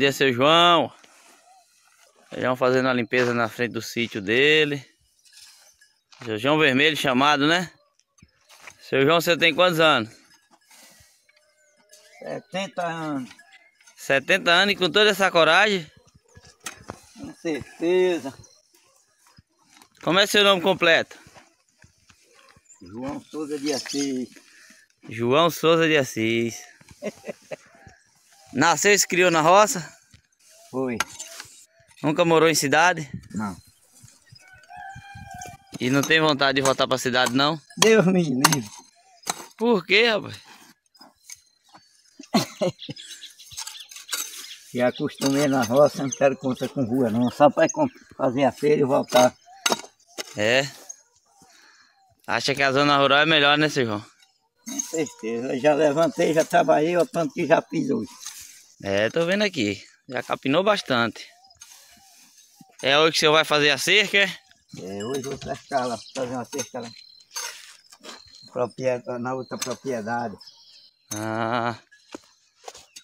dia, seu João. João fazendo a limpeza na frente do sítio dele. Seu João Vermelho chamado, né? Seu João, você tem quantos anos? 70 anos. 70 anos e com toda essa coragem? Com certeza. Como é seu nome completo? João Souza de Assis. João Souza de Assis. Nasceu e se criou na roça? Foi. Nunca morou em cidade? Não. E não tem vontade de voltar pra cidade, não? Deus me livre. Por quê, rapaz? Já acostumei na roça, não quero conta com rua não. Só para fazer a feira e voltar. É. Acha que a zona rural é melhor, né, seu João? Com certeza. Já levantei, já trabalhei, o tanto que já fiz hoje. É, tô vendo aqui. Já capinou bastante. É hoje que você vai fazer a cerca, é? É, hoje vou cercar lá, fazer uma cerca lá. Propriedade, na outra propriedade. Ah.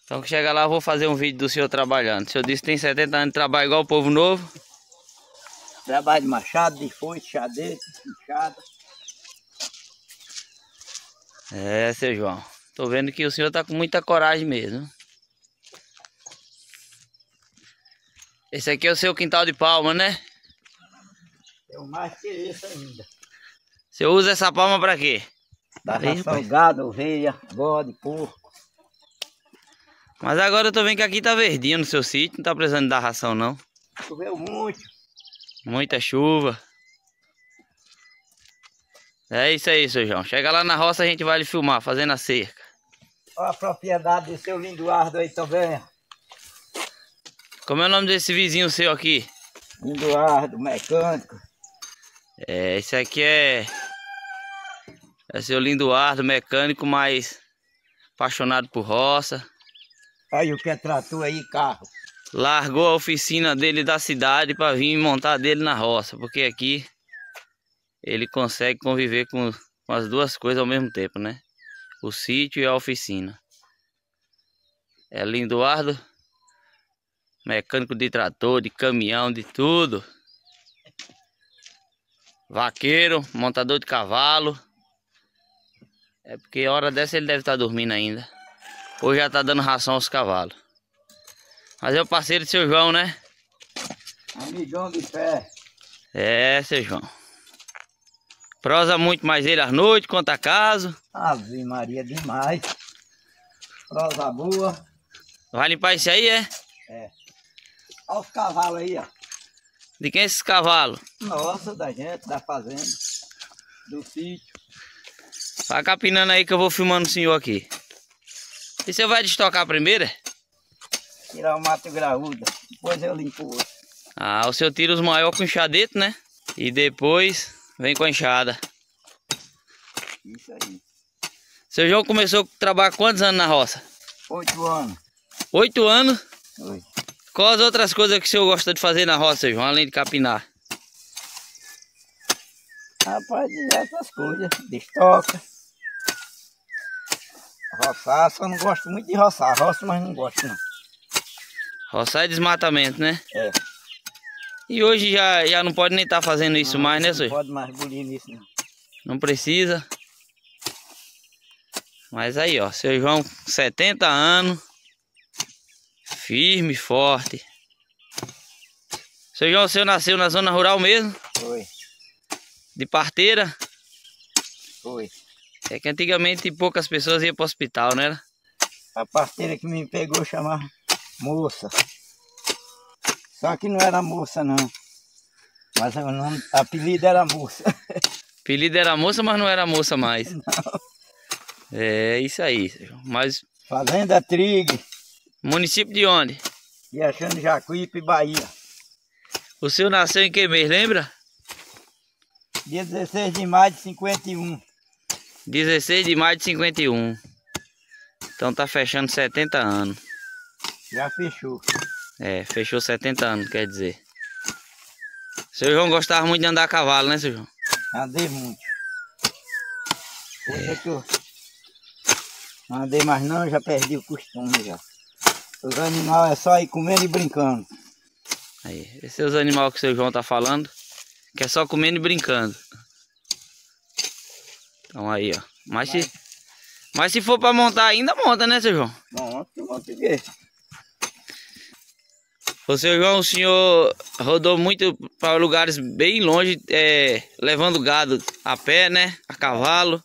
Então que chega lá eu vou fazer um vídeo do senhor trabalhando. O senhor disse que tem 70 anos de trabalho igual o povo novo. Trabalho de machado, de foice, xadrez, enxada. É, seu João. Tô vendo que o senhor tá com muita coragem mesmo. Esse aqui é o seu quintal de palma, né? Eu mais que isso ainda. Você usa essa palma pra quê? Aí, ração, gado, ovelha, bode, porco. Mas agora eu tô vendo que aqui tá verdinho no seu sítio, não tá precisando dar ração não. Choveu muito. Muita chuva. É isso aí, seu João. Chega lá na roça, a gente vai lhe filmar, fazendo a cerca. Olha a propriedade do seu Linduardo aí também. Como é o nome desse vizinho seu aqui? Linduardo, mecânico. É, esse aqui é... É seu Linduardo, mecânico, mais apaixonado por roça. Aí o que é trator aí, carro. Largou a oficina dele da cidade para vir montar dele na roça, porque aqui ele consegue conviver com, com as duas coisas ao mesmo tempo, né? O sítio e a oficina. É Linduardo, mecânico de trator, de caminhão, de tudo. Vaqueiro, montador de cavalo. É porque hora dessa ele deve estar dormindo ainda. Ou já tá dando ração aos cavalos. Mas é o parceiro do seu João, né? Amigão de fé. É, seu João. Prosa muito mais ele à noite, conta caso. Ave Maria demais. Prosa boa. Vai limpar isso aí, é? Olha os cavalos aí, ó. De quem é esses cavalos? Nossa, da gente, da fazenda, do sítio. Vai capinando aí que eu vou filmando o senhor aqui. E você vai destocar primeiro? é? Tirar o mato graúdo. Depois eu limpo o outro. Ah, o senhor tira os maiores com enxadete, né? E depois vem com a enxada. Isso aí. Seu João começou a trabalhar quantos anos na roça? Oito anos. Oito anos. Oi. Quais as outras coisas que o senhor gosta de fazer na roça, João, além de capinar? Rapaz, diversas coisas. Destoca. Roçar, só não gosto muito de roçar. Roço, mas não gosto não. Roçar é desmatamento, né? É. E hoje já, já não pode nem estar fazendo isso Não, mais, né, Não senhor? pode mais bulir nisso não. Não precisa. Mas aí, ó, seu João, 70 anos. Firme, forte. Seu João, o senhor nasceu na zona rural mesmo? Foi, De parteira? foi. É que antigamente poucas pessoas iam para o hospital, né? A parteira que me pegou chamava moça. Só que não era moça não. Mas o nome, apelido era moça. Apelido era moça, mas não era moça mais. É isso aí. Mas Fazenda Trigue, município de onde? e achando Jacuípe, Bahia. O senhor nasceu em que mês, lembra? Dia 16 de maio de 51. 16 de maio de 51. Então tá fechando 70 anos. Já fechou. É, fechou 70 anos, quer dizer. Seu João gostava muito de andar a cavalo, né, seu João? Andei muito. Hoje é que eu não andei mais não, já perdi o costume já. Os animais é só ir comendo e brincando. Aí, esses é os animais que o seu João tá falando. Que é só comendo e brincando. Então aí, ó. Mas, mas... se, mas se for pra montar ainda, monta, né, seu João? Monta, monta o quê? Ô, seu João, o senhor rodou muito para lugares bem longe, é, levando gado a pé, né? A cavalo.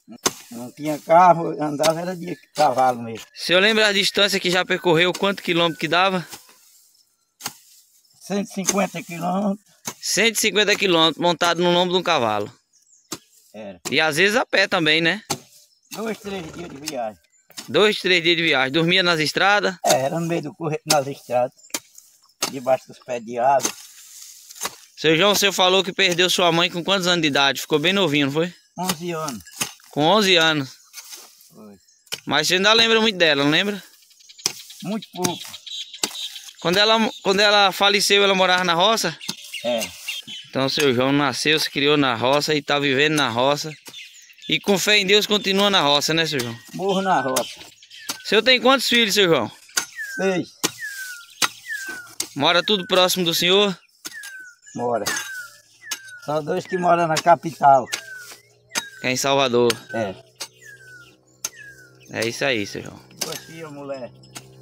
Não tinha carro, andava era de cavalo mesmo. O senhor lembra a distância que já percorreu, quanto quilômetro que dava? 150 quilômetros. 150 quilômetros montado no lombo de um cavalo. Era. E às vezes a pé também, né? Dois, três dias de viagem. Dois, três dias de viagem. Dormia nas estradas? É, era no meio do correto nas estradas debaixo dos pés de árvore. Seu João, você falou que perdeu sua mãe com quantos anos de idade? Ficou bem novinho, não foi? 11 anos. Com 11 anos? Foi. Mas você ainda lembra muito dela, não lembra? Muito pouco. Quando ela, quando ela faleceu, ela morava na roça? É. Então seu João nasceu, se criou na roça e está vivendo na roça. E com fé em Deus continua na roça, né, seu João? Morro na roça. O senhor tem quantos filhos, seu João? Seis. Mora tudo próximo do senhor? Mora. Só dois que moram na capital. É em Salvador. É. É isso aí, seu João. Gostia, mulher.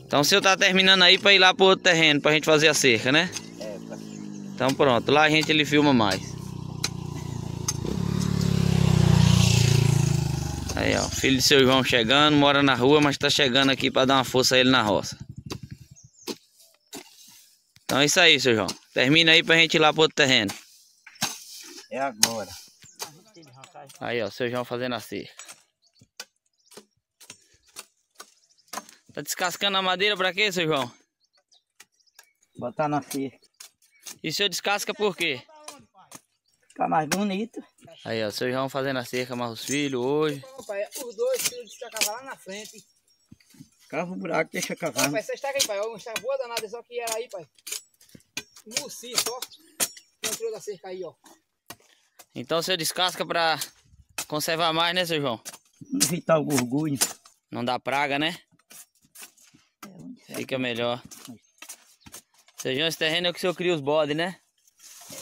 Então o senhor tá terminando aí para ir lá pro outro terreno, pra gente fazer a cerca, né? É, pra... Então pronto, lá a gente ele filma mais. Aí ó, filho de seu João chegando, mora na rua, mas tá chegando aqui para dar uma força a ele na roça. Então é isso aí, seu João. Termina aí pra gente ir lá pro outro terreno. É agora. Aí, ó, seu João fazendo a cerca. Tá descascando a madeira pra quê, seu João? Botar na cerca. E o senhor descasca por quê? Ficar mais bonito. Aí, ó, seu João fazendo a cerca, mas os filhos hoje. Os dois filhos descacavam lá na frente. Cava o buraco, deixa cavando. Pai, você estaca aí, pai. Uma estaca boa danada, só que era aí, pai. Murci só. Entrou da cerca aí, ó. Então você descasca pra conservar mais, né, seu João? Evitar o gorgulho. Não dá praga, né? É, Fica melhor. Seu João, esse terreno é o que o senhor cria os bodes, né?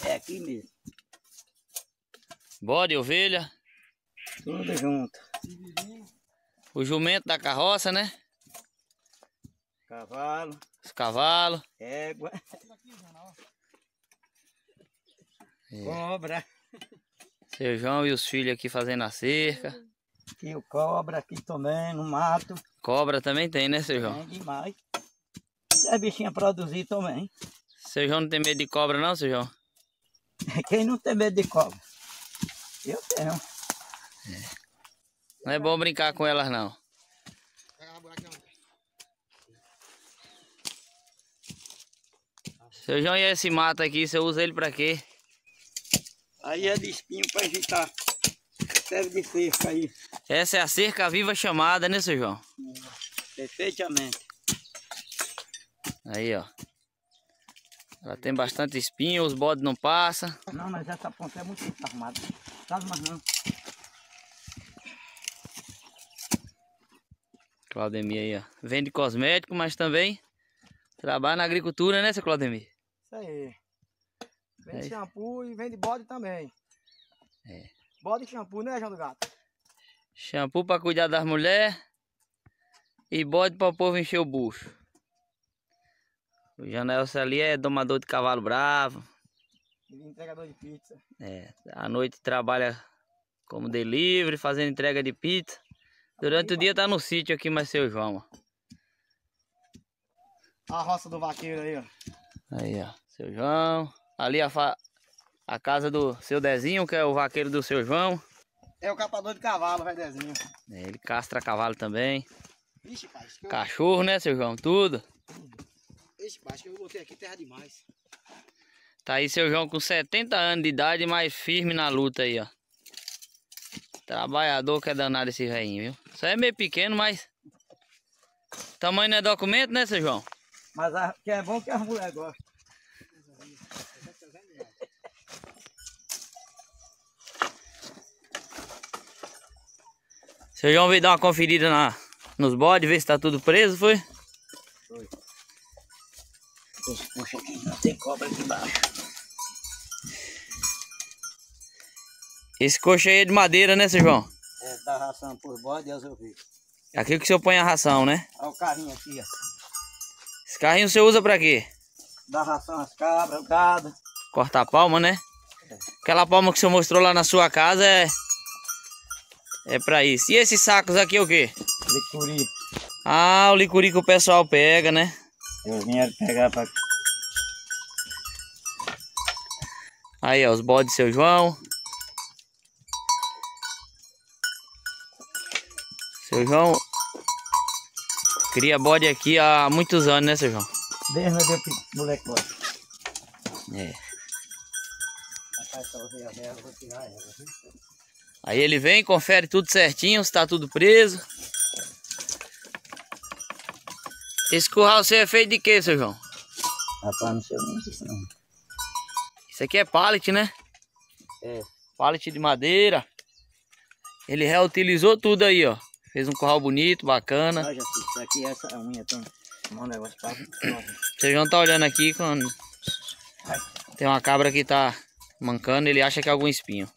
É aqui mesmo. Bode, ovelha. Tudo junto. O jumento da carroça, né? Cavalo. Os cavalos. Égua. É. Cobra. Seu João e os filhos aqui fazendo a cerca. E o cobra aqui também, no mato. Cobra também tem, né, seu João? Tem demais. É bichinha produzir também. Seu João não tem medo de cobra não, seu João? Quem não tem medo de cobra? Eu tenho. É. Não é bom brincar com elas não. Seu João, e esse mato aqui, você usa ele pra quê? Aí é de espinho pra agitar. Serve de cerca aí. Essa é a cerca viva chamada, né, seu João? Perfeitamente. Aí, ó. Ela tem bastante espinho, os bodes não passam. Não, mas essa ponta é muito armada. Tá mais não. Claudemir aí, ó. Vende cosmético, mas também trabalha na agricultura, né, seu Claudemir? Isso aí. Vende é. shampoo e vende bode também. É. Bode e shampoo, né, João do Gato? Shampoo para cuidar das mulheres e bode para o povo encher o bucho. O Janelson ali é domador de cavalo bravo. E entregador de pizza. É, à noite trabalha como delivery, fazendo entrega de pizza. Durante o dia tá no sítio aqui, mas seu João, ó. A roça do vaqueiro aí, ó. Aí, ó. Seu João. Ali a, fa... a casa do seu Dezinho, que é o vaqueiro do seu João. É o capador de cavalo, vai Dezinho. É, ele castra cavalo também. Ixi, pai, eu... Cachorro, né, seu João? Tudo. Ixi, pai, acho que eu botei aqui terra demais. Tá aí seu João com 70 anos de idade, mais firme na luta aí, ó. Trabalhador que é danado esse velhinho, viu? Isso aí é meio pequeno, mas... Tamanho não é documento, né, seu João? Mas a, que é bom que as mulheres gostam. Seu João veio dar uma conferida na, nos bodes, ver se tá tudo preso, foi? Foi. Esse puxa aqui, não tem cobra aqui embaixo. Esse coxo aí é de madeira, né, seu João? É, dá ração por bode, eu vi. É aqui que o senhor põe a ração, né? Olha o carrinho aqui, ó. Esse carrinho você usa pra quê? Dá ração às cabras, o gado. Cortar a palma, né? Aquela palma que o senhor mostrou lá na sua casa é... É pra isso. E esses sacos aqui é o quê? Licuri. Ah, o licuri que o pessoal pega, né? Eles vieram pegar pra... Aí, ó, os bodes seu João. Seu João cria bode aqui há muitos anos, né, seu João? Desde eu moleque É. Rapaz, ver a vela, vou tirar ela. viu? Aí ele vem, confere tudo certinho, se tá tudo preso. Esse curral seu é feito de quê, seu João? Rapaz, não sei não. Isso aqui é pallet, né? É. Pallet de madeira. Ele reutilizou tudo aí, ó. Fez um curral bonito, bacana. Olha, isso aqui, essa unha tem um negócio pra... O seu João tá olhando aqui quando tem uma cabra que tá mancando, ele acha que é algum espinho.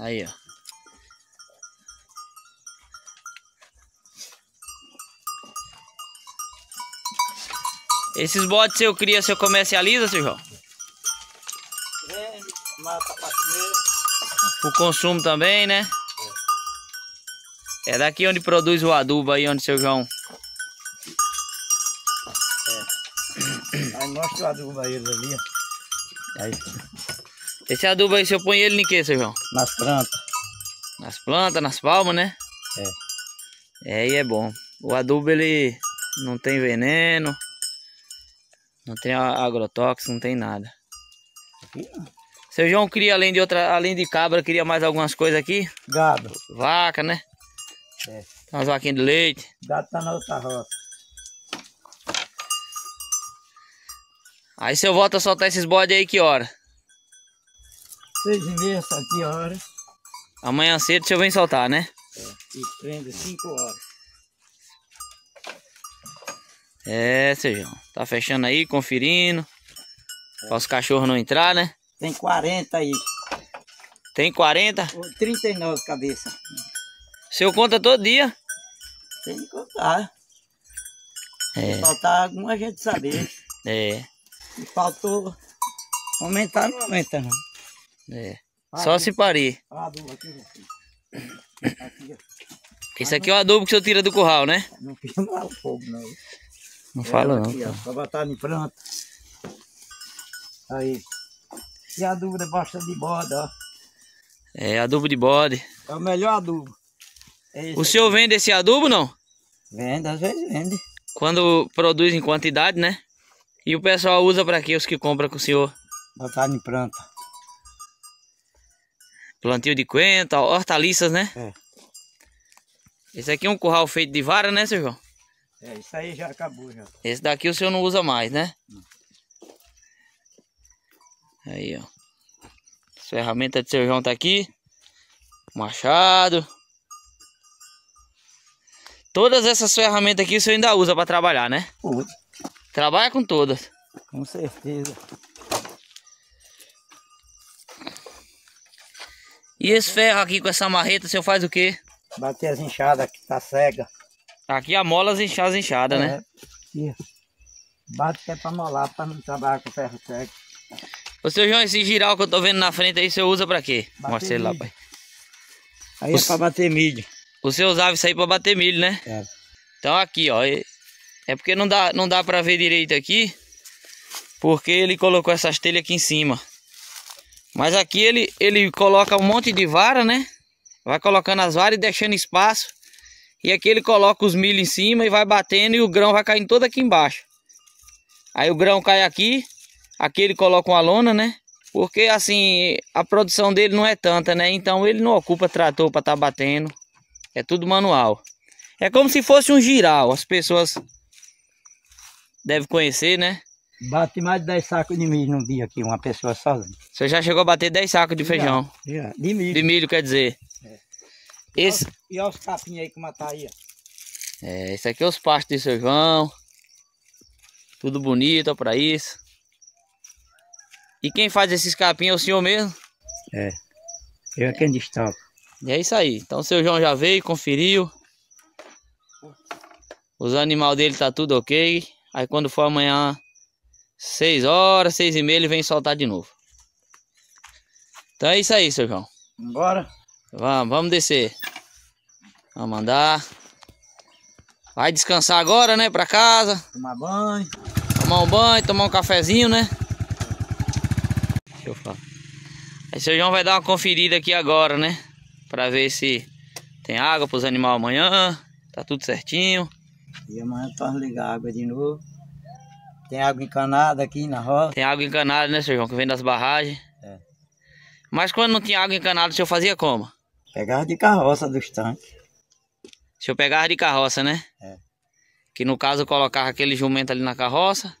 Aí, ó. Esses bodes seu cria, seu comercializa, seu João? Vende, mata pra comer. O consumo também, né? É daqui onde produz o adubo aí, onde seu João. Aí mostra o adubo aí, ali, ó. Aí, Esse adubo aí, você põe ele em que, seu João? nas plantas. Nas plantas, nas palmas, né? É. É, e é bom. O adubo, ele não tem veneno. Não tem agrotóxico, não tem nada. Aqui. Seu João cria, além de outra, além de cabra, cria mais algumas coisas aqui? Gado. Vaca, né? É. Tem umas vaquinhas de leite. Gado tá na outra roça. Aí seu volta a soltar esses bodes aí que hora? Seis e meia, sete horas. Amanhã cedo o senhor vem soltar, né? E prende cinco horas. É, seu João. Tá fechando aí, conferindo. Pra os cachorros não entrar, né? Tem 40 aí. Tem 40. Ou 39 cabeças. O senhor conta todo dia. Tem que contar. É, Faltar alguma gente saber. é, Se faltou aumentar, não aumenta não. É. Só se parir. Olha a adubo aqui. Aqui. Esse aqui é o adubo que o senhor tira do curral, né? Não fica mal o fogo, não. Não fala Ela não. Aqui, ó, pra botar em planta. Aí. E adubo debaixo de borda, ó. É, adubo de bode. É o melhor adubo. É O senhor vende esse adubo, não? aqui. Vende, às vezes vende. Quando produz em quantidade, né? E o pessoal usa pra quê? Os que compram com o senhor? Botar em planta. Plantio de coentro, hortaliças, né? É. Esse aqui é um curral feito de vara, né, seu João? É, isso aí já acabou já. Esse daqui o senhor não usa mais, né? Aí, ó. As ferramentas do seu João tá aqui. Machado. Todas essas ferramentas aqui o senhor ainda usa pra trabalhar, né? Pô, Trabalha com todas. com certeza. E esse ferro aqui com essa marreta, o senhor faz o quê? Bater as enxadas que tá cega. Aqui amola as enxadas enxadas, né? É, aqui, ó. Bate que é pra molar, pra não trabalhar com ferro cego. Ô seu João, esse giral que eu tô vendo na frente aí, o senhor usa pra quê? Bater Mostra ele lá, pai. Aí Os- é pra bater milho. O senhor usava isso aí pra bater milho, né? É. Então aqui, ó. é- É porque não dá, não dá pra ver direito aqui. Porque ele colocou essas telhas aqui em cima. Mas aqui ele, ele coloca um monte de vara, né? Vai colocando as varas e deixando espaço. E aqui ele coloca os milho em cima e vai batendo e o grão vai caindo todo aqui embaixo. Aí o grão cai aqui. Aqui ele coloca uma lona, né? Porque assim, a produção dele não é tanta, né? Então ele não ocupa trator pra estar batendo. É tudo manual. É como se fosse um giral. As pessoas devem conhecer, né? Bate mais de 10 sacos de milho num dia aqui, uma pessoa sozinha. Você já chegou a bater 10 sacos de feijão. Já, de milho. De milho, quer dizer. É. Esse, E olha os capinhos aí que matar aí, ó. é, esse aqui é os pastos de seu João. Tudo bonito, ó, pra isso. E quem faz esses capim é o senhor mesmo? É. Eu é quem destaco. E é isso aí. Então o seu João já veio, conferiu. Os animais dele tá tudo ok. Aí quando for amanhã, 6 horas, 6 e meia, ele vem soltar de novo. Então é isso aí, seu João. Bora. Vamos, vamos descer. Vamos andar. Vai descansar agora, né? Pra casa. Tomar banho. Tomar um banho, tomar um cafezinho, né? Deixa eu falar. Aí seu João vai dar uma conferida aqui agora, né? Pra ver se tem água pros animais amanhã. Tá tudo certinho. E amanhã nós ligar a água de novo. Tem água encanada aqui na roça. Tem água encanada, né, seu João? Que vem das barragens. É. Mas quando não tinha água encanada, o senhor fazia como? Pegava de carroça dos tanques. O senhor pegava de carroça, né? É. Que no caso colocava aquele jumento ali na carroça.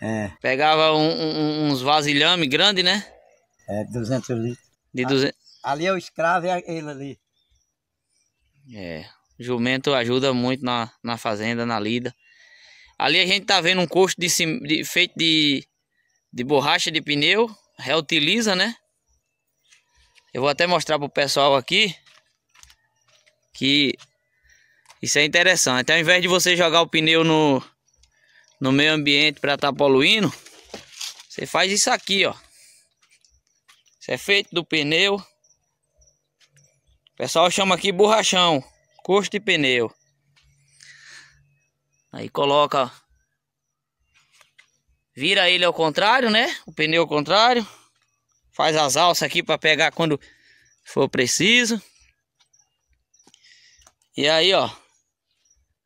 É. Pegava um- um- uns vasilhame grande, né? É 200 litros. De Ah. 200. Ali é o escravo e é ele ali. É. Jumento ajuda muito na, na fazenda, na lida. Ali a gente tá vendo um costo de, de- feito de, de borracha de pneu. Reutiliza, né? Eu vou até mostrar pro pessoal aqui. Que isso é interessante. Ao invés de você jogar o pneu no, no meio ambiente para estar poluindo, você faz isso aqui, ó. Isso é feito do pneu. O pessoal chama aqui borrachão, costo de pneu. Aí coloca, vira ele ao contrário, né? O pneu ao contrário. Faz as alças aqui para pegar quando for preciso. E aí, ó,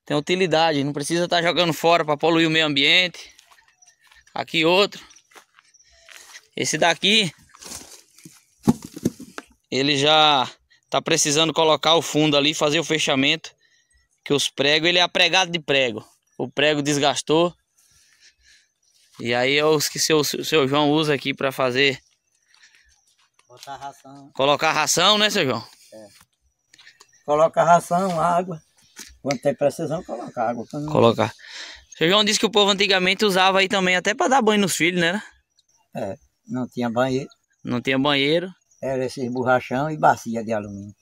tem utilidade, não precisa estar jogando fora para poluir o meio ambiente. Aqui outro. Esse daqui ele já tá precisando colocar o fundo ali, fazer o fechamento, que os pregos, ele é apregado de prego. O prego desgastou. E aí é os que seu, seu João usa aqui para fazer, Botar ração. colocar ração, né, seu João? Coloca ração, água. Quando tem precisão, coloca água. Colocar. Seu João disse que o povo antigamente usava aí também até para dar banho nos filhos, né? É, não tinha banheiro. Não tinha banheiro, Era esses borrachão e bacia de alumínio.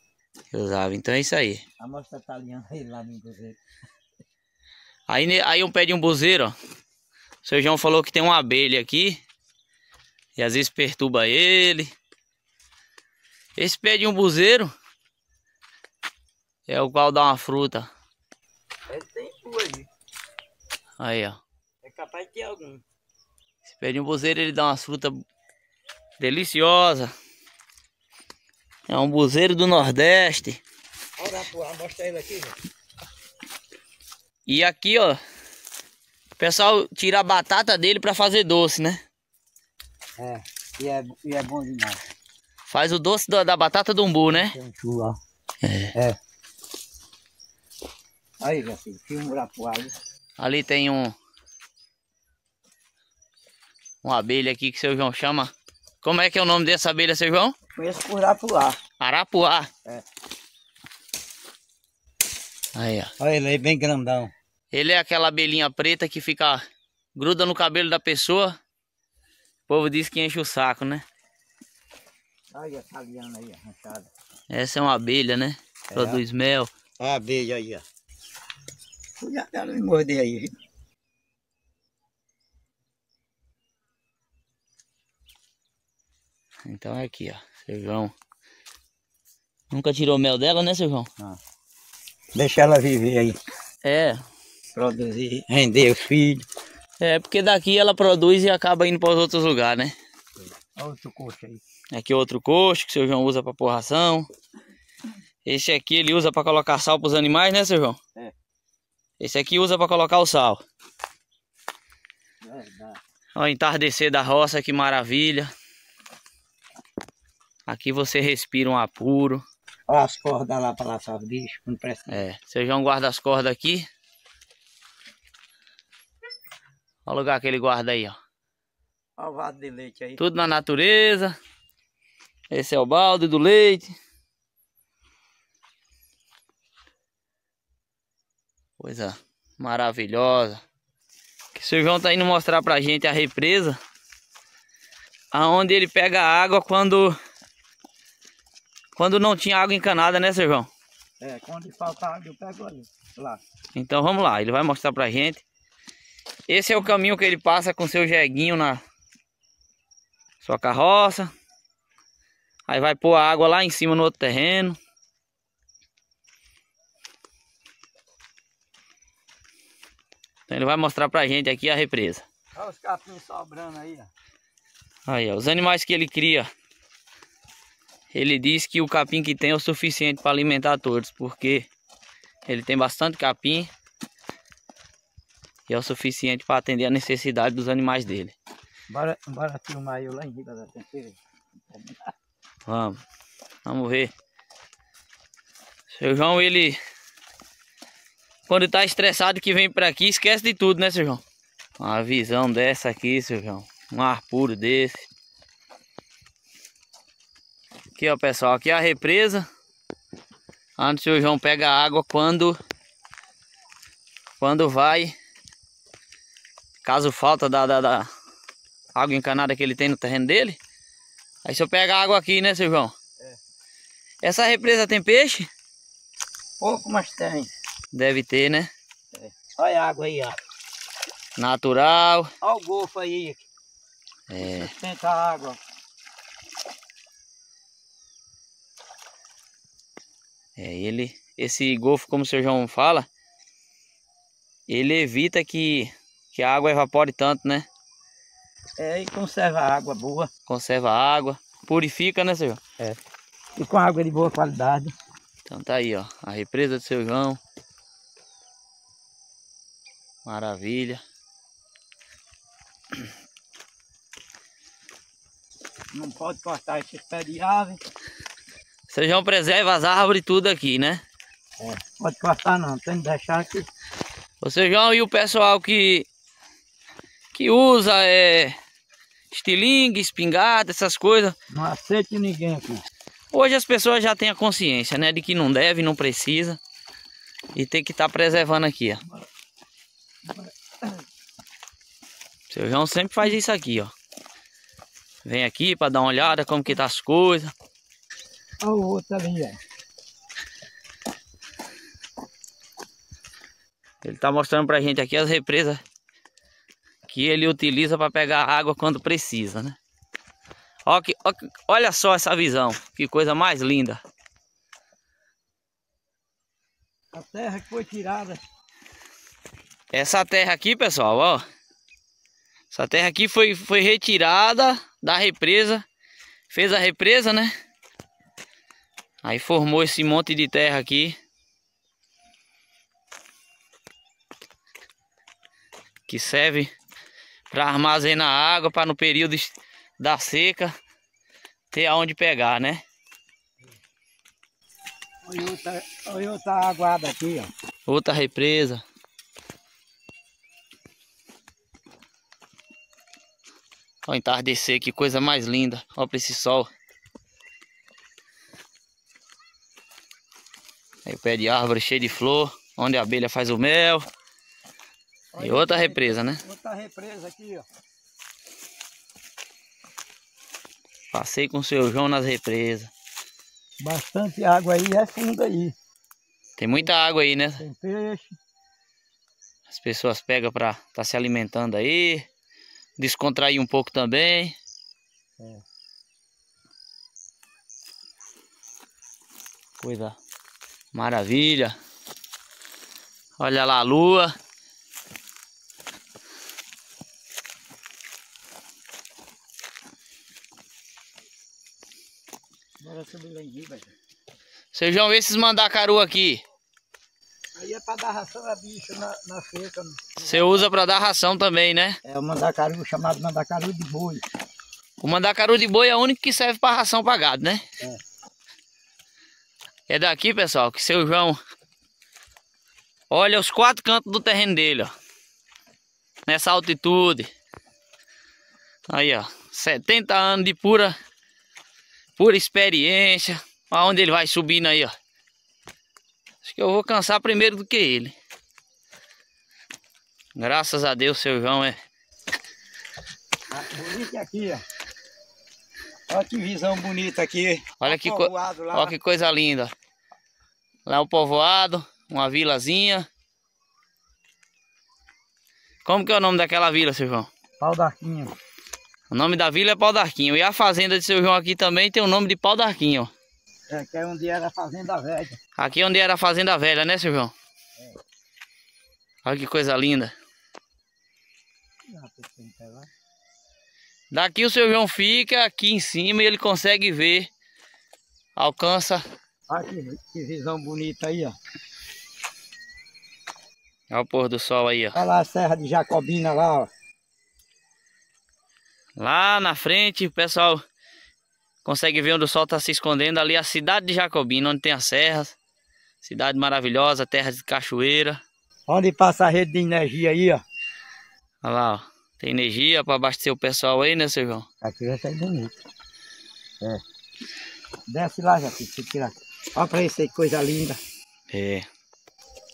usava. Então é isso aí. A mostra italiana aí lá no Cruzeiro. Aí, aí um pé de um buzeiro, ó. O seu João falou que tem uma abelha aqui. E às vezes perturba ele. Esse pé de um buzeiro é o qual dá uma fruta. Ele tem duas. Aí, ó. É capaz de ter algum. Esse pé de um buzeiro ele dá umas frutas deliciosas. É um buzeiro do Nordeste. Olha, mostra ele aqui, velho. E aqui, ó. O pessoal tira a batata dele pra fazer doce, né? É, e é, e é bom demais. Faz o doce da, da batata do umbu, né? Tem um chu lá. É. É. Aí, meu filho, filma lá pro alho. Ali tem um. Uma abelha aqui que seu João chama. Como é que é o nome dessa abelha, seu João? Conheço por lá. Arapuá. É. Aí, ó. Olha ele aí, bem grandão. Ele é aquela abelhinha preta que fica. gruda no cabelo da pessoa. O povo diz que enche o saco, né? Olha a italiana aí, arranchada. Essa é uma abelha, né? É. Produz mel. Olha a abelha aí, ó. Cuidado dela me morder aí, viu? Então é aqui, ó. Seu João. Nunca tirou mel dela, né, seu João? Deixa ela viver aí. É. Produzir, render os filhos. É, porque daqui ela produz e acaba indo para os outros lugares, né? Olha outro coxo aí. Aqui outro coxo que o seu João usa para pôr ração. Esse aqui ele usa para colocar sal para os animais, né, seu João? É. Esse aqui usa para colocar o sal. Verdade. Ó, entardecer da roça, que maravilha. Aqui você respira um apuro. Olha as cordas lá para laçar os bichos, quando precisa. É, seu João guarda as cordas aqui. Olha o lugar que ele guarda aí, ó. Olha o vaso de leite aí. Tudo na natureza. Esse é o balde do leite. Coisa maravilhosa. Que o seu João tá indo mostrar pra gente a represa. Aonde ele pega água quando... Quando não tinha água encanada, né, seu João? É, quando falta água eu pego ali, lá. Então vamos lá, ele vai mostrar pra gente. Esse é o caminho que ele passa com seu jeguinho na sua carroça. Aí vai pôr a água lá em cima no outro terreno. Então ele vai mostrar pra gente aqui a represa. Olha os capins sobrando aí, ó. Aí, ó, os animais que ele cria. Ele diz que o capim que tem é o suficiente para alimentar todos, porque ele tem bastante capim e é o suficiente para atender a necessidade dos animais dele. Bora, bora filmar eu lá em Riba da Tempera. Vamos, vamos ver. Seu João, ele quando tá estressado que vem para aqui, esquece de tudo, né, seu João? Uma visão dessa aqui, seu João. Um ar puro desse. Aqui, ó, pessoal. Aqui é a represa. Onde o seu João pega a água quando... Quando vai... Caso falta da, da, da água encanada que ele tem no terreno dele. Aí o senhor pega a água aqui, né, seu João? É. Essa represa tem peixe? Pouco, mas tem. Deve ter, né? É. Olha a água aí, ó. Natural. Olha o golfo aí. É. Sustenta a água. É, ele, esse golfo, como o senhor João fala, ele evita que, que a água evapore tanto, né? É, e conserva a água boa. Conserva a água, purifica, né, senhor? É. E com água de boa qualidade. Então tá aí, ó, a represa do seu João. Maravilha. Não pode cortar esse pé de ave. Seu João preserva as árvores tudo aqui, né? É, pode cortar não, tem que deixar aqui. O seu João e o pessoal que que usa é estilingue, espingarda, essas coisas. Não aceite ninguém aqui. Hoje as pessoas já têm a consciência, né, de que não deve, não precisa. E tem que estar tá preservando aqui, ó. Seu João sempre faz isso aqui, ó. Vem aqui para dar uma olhada como que tá as coisas. Olha o outro ali, ó. Ele tá mostrando pra gente aqui as represas que ele utiliza para pegar água quando precisa, né? Olha, que, olha só essa visão, que coisa mais linda. A terra que foi tirada. Essa terra aqui, pessoal, ó. Essa terra aqui foi, foi retirada da represa. Fez a represa, né? Aí formou esse monte de terra aqui. Que serve para armazenar água para no período da seca ter aonde pegar, né? Olha outra, olha outra aguada aqui, ó. Outra represa. Olha o entardecer, que coisa mais linda. Olha para esse sol. Aí o pé de árvore cheio de flor, onde a abelha faz o mel. Olha e outra represa, né? Outra represa aqui, ó. Passei com o seu João nas represas. Bastante água aí, é fundo aí. Tem muita água aí, né? Tem peixe. As pessoas pegam para estar tá se alimentando aí descontrair um pouco também. É. Coisa maravilha. Olha lá a lua. João, esses mandacaru aqui. Aí é para dar ração a bicho na, na seca. Você usa para dar ração também, né? É o mandacaru, chamado mandacaru de boi. O mandacaru de boi é o único que serve para ração para gado, né? É. É daqui, pessoal, que seu João... Olha os quatro cantos do terreno dele, ó. Nessa altitude. Aí, ó. 70 anos de pura... Pura experiência. Aonde ele vai subindo aí, ó. Acho que eu vou cansar primeiro do que ele. Graças a Deus, seu João é. Ah, bonito aqui, ó. Olha que visão bonita aqui. Olha que, co... Olha que coisa linda. Lá é o povoado, uma vilazinha. Como que é o nome daquela vila, seu João? Pau d'Arquinho. O nome da vila é Pau d'Arquinho. E a fazenda de seu João aqui também tem o nome de Pau d'Arquinho. ó. É, que é onde era a Fazenda Velha. Aqui é onde era a fazenda velha, né, seu João? Olha que coisa linda. Daqui o seu João fica aqui em cima e ele consegue ver. Alcança. Olha que, que visão bonita aí, ó. Olha o pôr do sol aí, ó. Olha lá a Serra de Jacobina lá, ó. Lá na frente, o pessoal consegue ver onde o sol está se escondendo. Ali é a cidade de Jacobina, onde tem as serras. Cidade maravilhosa, terra de cachoeira. Onde passa a rede de energia aí, ó. Olha lá, ó. Tem energia para abastecer o pessoal aí, né, seu João? Aqui vai sair bonito. É. Desce lá, já você tira. Olha pra isso aí, coisa linda. É.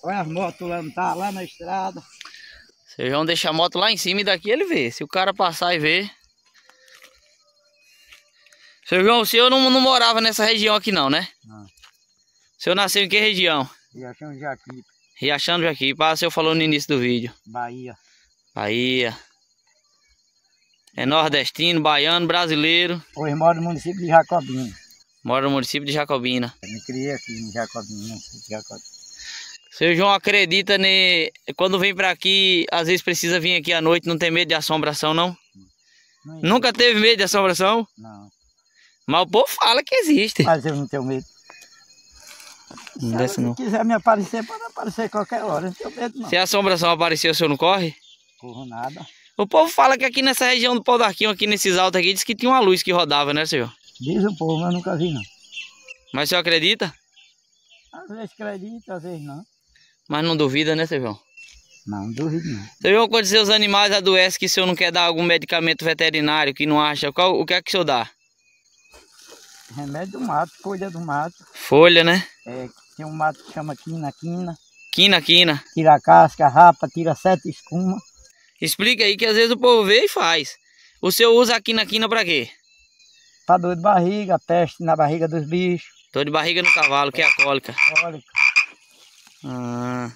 Olha as motos lá, tá lá na estrada. Seu João deixa a moto lá em cima e daqui ele vê. Se o cara passar e ver. Seu João, o senhor não, não morava nessa região aqui não, né? Não. O senhor nasceu em que região? Achamos já aqui, Riachando Jaquipa, o senhor falou no início do vídeo. Bahia. Bahia. É nordestino, baiano, brasileiro. Hoje moro no município de Jacobina. Mora no município de Jacobina. Eu me criei aqui em Jacobina, Jacobina. Seu João acredita ne... quando vem pra aqui, às vezes precisa vir aqui à noite, não tem medo de assombração, não? Não, Nunca teve medo de assombração? Não. Mas o povo fala que existe. Mas eu não tenho medo. Não Se desce não. quiser me aparecer, pode aparecer qualquer hora. Não tenho medo, não. Se a assombração aparecer, o senhor não corre? Corro nada. O povo fala que aqui nessa região do Pau d'Arquinho, aqui nesses altos aqui, diz que tinha uma luz que rodava, né, senhor? Diz o povo, mas eu nunca vi, não. Mas o senhor acredita? Às vezes acredito, às vezes não. Mas não duvida, né, seu João? Não, duvido não. Seu João, quando seus animais adoecem, que o senhor não quer dar algum medicamento veterinário, que não acha, qual, o que é que o senhor dá? Remédio do mato, folha do mato. Folha, né? É, tem um mato que chama quina, quina. Quina, quina. Tira a casca, rapa, tira sete escumas. Explica aí que às vezes o povo vê e faz. O senhor usa a quina, quina pra quê? Pra dor de barriga, peste na barriga dos bichos. Dor de barriga no cavalo, que é a cólica. Cólica. Ah,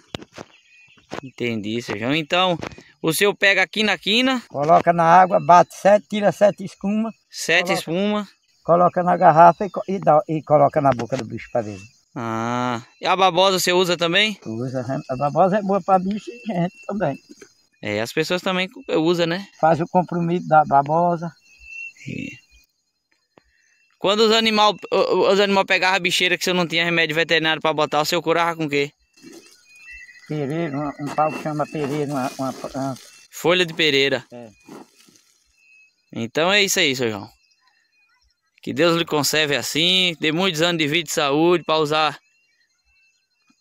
entendi, seu João. Então, o senhor pega aqui na quina, Coloca na água, bate sete, tira sete escumas. sete Coloca. espuma. Coloca na garrafa e, e, dá, e coloca na boca do bicho pra ver. Ah, e a babosa você usa também? Usa, né? A babosa é boa pra bicho e gente também. É, as pessoas também usam, né? Faz o compromisso da babosa. Quando os animais os animal pegavam bicheira que você não tinha remédio veterinário pra botar, o seu curava com o quê? Pereira, uma- um pau que chama pereira, uma, uma, uma- Folha de pereira. É. Então é isso aí, seu João. Que Deus lhe conserve assim, dê muitos anos de vida e saúde para usar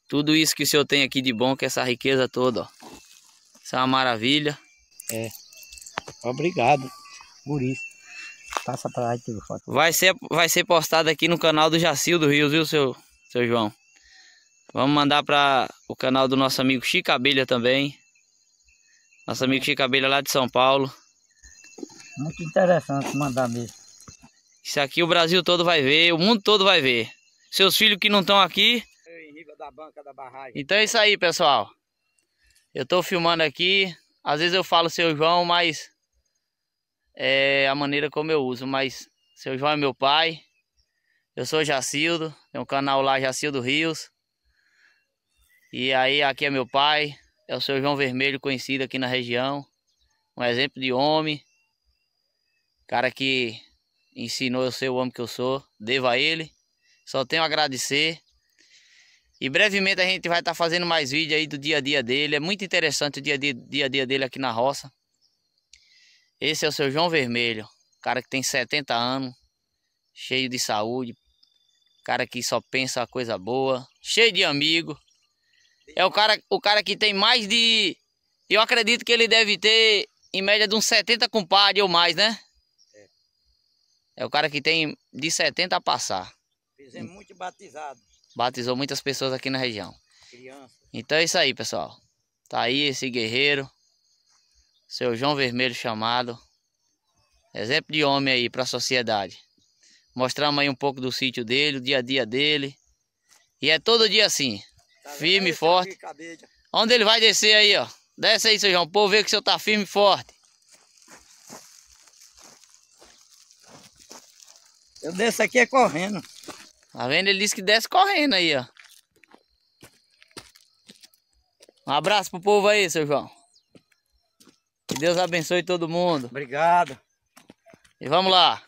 tudo isso que o senhor tem aqui de bom, que é essa riqueza toda, ó. Isso é uma maravilha. Obrigado por isso. Passa pra lá e tira foto. Vai ser, vai ser postado aqui no canal do Jacildo Rios, viu, seu, seu João? Vamos mandar para o canal do nosso amigo Chico Abelha também. Nosso amigo Chico Abelha lá de São Paulo. Muito interessante mandar mesmo. Isso aqui o Brasil todo vai ver, o mundo todo vai ver. Seus filhos que não estão aqui. Então é isso aí, pessoal. Eu tô filmando aqui. Às vezes eu falo seu João, mas é a maneira como eu uso. Mas seu João é meu pai. Eu sou Jacildo. Tem um canal lá, Jacildo Rios. E aí aqui é meu pai. É o seu João Vermelho, conhecido aqui na região. Um exemplo de homem. Cara que ensinou eu ser o homem que eu sou. Devo a ele. Só tenho a agradecer. E brevemente a gente vai estar fazendo mais vídeo aí do dia a dia dele. É muito interessante o dia a dia, dia, a dia dele aqui na roça. Esse é o seu João Vermelho. Cara que tem 70 anos. Cheio de saúde. Cara que só pensa coisa boa. Cheio de amigo. É o cara, o cara que tem mais de... Eu acredito que ele deve ter em média de uns 70 compadres ou mais, né? É o cara que tem de 70 a passar. Fizemos muito batizado. Batizou muitas pessoas aqui na região. Criança. Então é isso aí, pessoal. Tá aí esse guerreiro. Seu João Vermelho chamado. Exemplo de homem aí para a sociedade. Mostramos aí um pouco do sítio dele, o dia a dia dele. E é todo dia assim. Tá? Firme e forte. tá cabeça. Onde ele vai descer aí, ó? Desce aí, seu João. O povo vê que o senhor tá firme e forte. Eu desço aqui é correndo. Tá vendo? Ele disse que desce correndo aí, ó. Um abraço pro povo aí, seu João. Que Deus abençoe todo mundo. Obrigado. E vamos lá.